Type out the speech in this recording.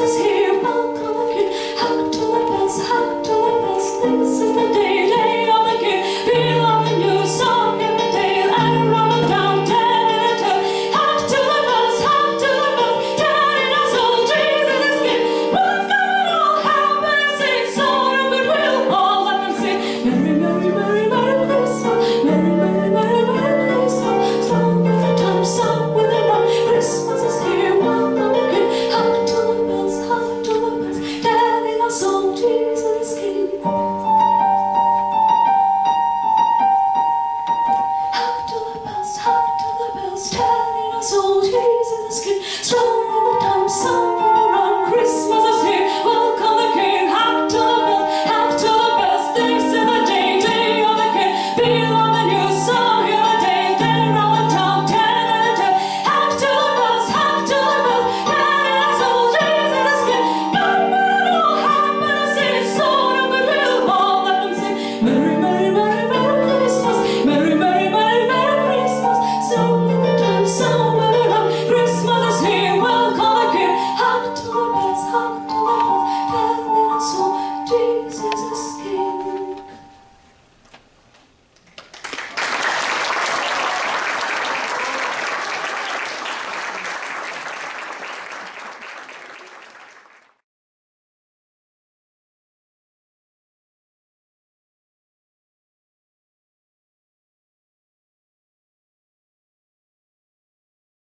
cosas Mary